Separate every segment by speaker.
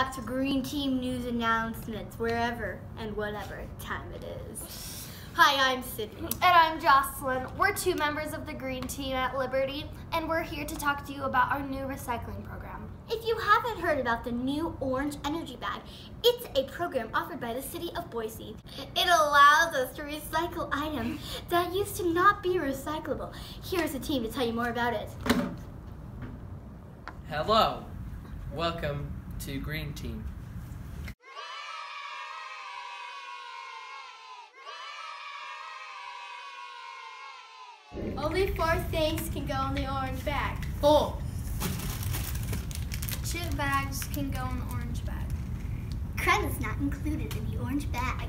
Speaker 1: back to Green Team News announcements, wherever and whatever time it is. Hi, I'm Sydney.
Speaker 2: And I'm Jocelyn. We're two members of the Green Team at Liberty, and we're here to talk to you about our new recycling program.
Speaker 1: If you haven't heard about the new Orange Energy Bag, it's a program offered by the city of Boise. It allows us to recycle items that used to not be recyclable. Here's a team to tell you more about it.
Speaker 3: Hello, welcome to Green Team.
Speaker 2: Only four things can go in the orange bag.
Speaker 1: Four.
Speaker 2: Chip bags can go in the orange bag.
Speaker 1: Creme is not included in the orange bag.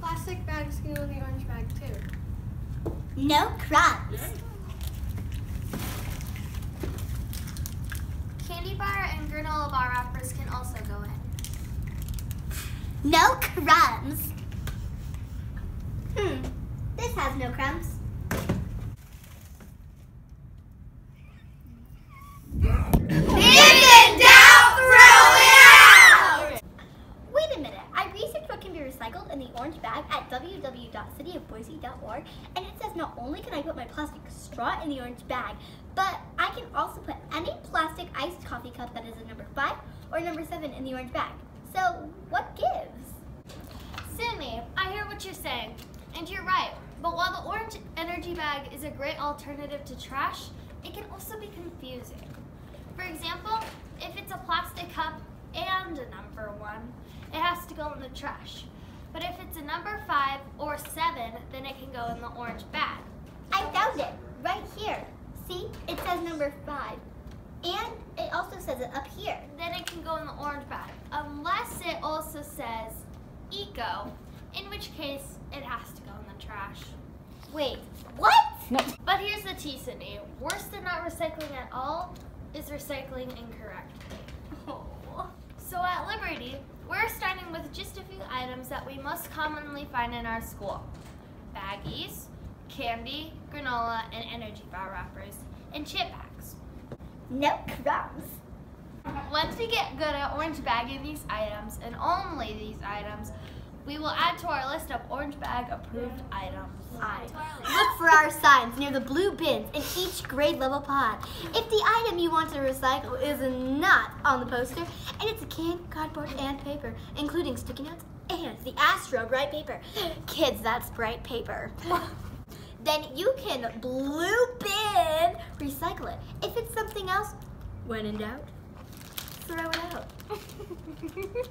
Speaker 2: Plastic bags can go in the orange bag too.
Speaker 1: No crumbs.
Speaker 2: Candy bar and granola bar wrappers can also go in.
Speaker 1: No crumbs. Hmm, this has no crumbs. Wait a minute, I researched what can be recycled in the orange bag at www.cityofboise.org and it says not only can I put my plastic straw in the orange bag, but I can also put any plastic iced coffee cup that is a number 5 or number 7 in the orange bag. So, what gives?
Speaker 2: Sydney, I hear what you're saying, and you're right. But while the orange energy bag is a great alternative to trash, it can also be confusing. For example, if it's a plastic cup and a number one, it has to go in the trash. But if it's a number five or seven, then it can go in the orange bag.
Speaker 1: I found it right here. See, it says number 5. And it also says it up here.
Speaker 2: Then it can go in the orange bag, unless it also says eco, in which case it has to go in the trash.
Speaker 1: Wait, what? No.
Speaker 2: But here's the tea, Sydney. Worse than not recycling at all is recycling incorrectly.
Speaker 1: Oh.
Speaker 2: So at Liberty, we're starting with just a few items that we most commonly find in our school. Baggies, candy, granola, and energy bar wrappers, and chip bags.
Speaker 1: No crumbs.
Speaker 2: Once we get good at orange bagging these items, and only these items, we will add to our list of orange bag approved items.
Speaker 1: Look for our signs near the blue bins in each grade level pod. If the item you want to recycle is not on the poster, and it's a can, cardboard, and paper, including sticky notes and the Astro Bright paper. Kids, that's bright paper. then you can blue bin recycle it. If it's something else, when in doubt, throw it out.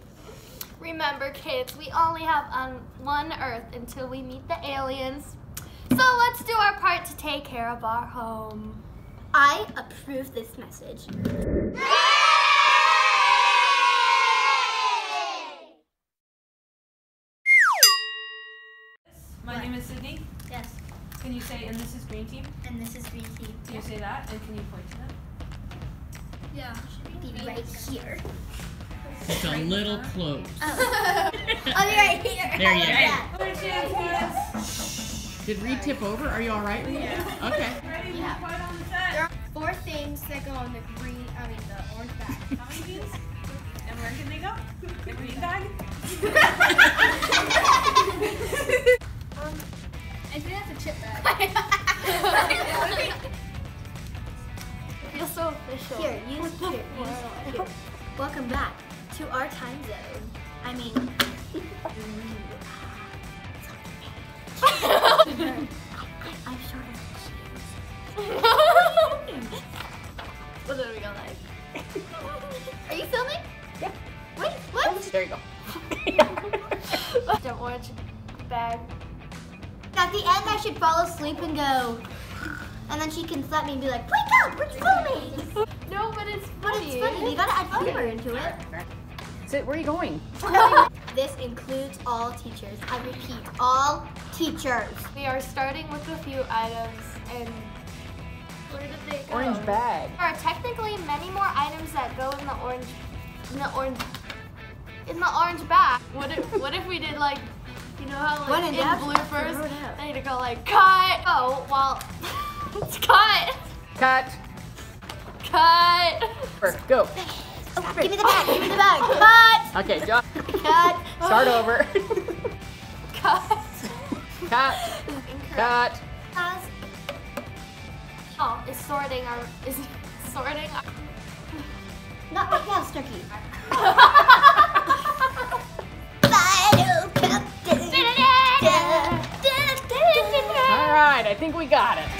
Speaker 2: Remember, kids, we only have on one Earth until we meet the aliens. So let's do our part to take care of our home.
Speaker 1: I approve this message.
Speaker 4: My name is Sydney.
Speaker 1: Yes,
Speaker 4: Can you say, and this is Green Team?
Speaker 1: and this is green team.
Speaker 4: Can you say that? And can you point to them?
Speaker 2: Yeah.
Speaker 1: Be right here.
Speaker 5: It's a little close.
Speaker 1: Oh, oh right here.
Speaker 5: There you
Speaker 1: go.
Speaker 5: go. Did Reed tip over? Are you all right? Reed? Okay.
Speaker 4: Ready?
Speaker 1: Yeah.
Speaker 4: Quiet on the set.
Speaker 1: Four things that go in the green, I mean the orange bag.
Speaker 4: How many beans? And where can they go? The green bag?
Speaker 1: that's a chip bag.
Speaker 2: Feels so official.
Speaker 1: Here, use here, use here. Welcome back to our time zone. I mean, I, I'm shorter than
Speaker 2: what are we gonna like?
Speaker 1: Are you filming? Yeah. Wait, what?
Speaker 5: There you go.
Speaker 2: The orange bag.
Speaker 1: At the end, I should fall asleep and go. And then she can slap me and be like, wake up, we're filming.
Speaker 2: No, but it's
Speaker 1: oh,
Speaker 2: But
Speaker 1: it's funny, you gotta add humor into it.
Speaker 5: Sid, where are you going?
Speaker 1: This includes all teachers. I repeat, all teachers.
Speaker 2: We are starting with a few items, and where did they go?
Speaker 5: Orange bag.
Speaker 2: There are technically many more items that go in the orange, in the orange, in the orange bag. What if, what if we did like, you know how like
Speaker 1: When
Speaker 2: in
Speaker 1: in doubt,
Speaker 2: bloopers
Speaker 1: throw it out.
Speaker 2: they need to go like cut. Oh well, it's cut,
Speaker 5: Cut.
Speaker 2: cut.
Speaker 5: First, go.
Speaker 1: Oh, give me the bag. Give me the bag. Cut.
Speaker 5: Okay, John.
Speaker 1: Cut.
Speaker 5: Start over.
Speaker 1: Cut.
Speaker 5: Cut. Cut.
Speaker 2: As oh, is sorting our is sorting our
Speaker 1: Not right now, Snooky.
Speaker 5: I think we got it.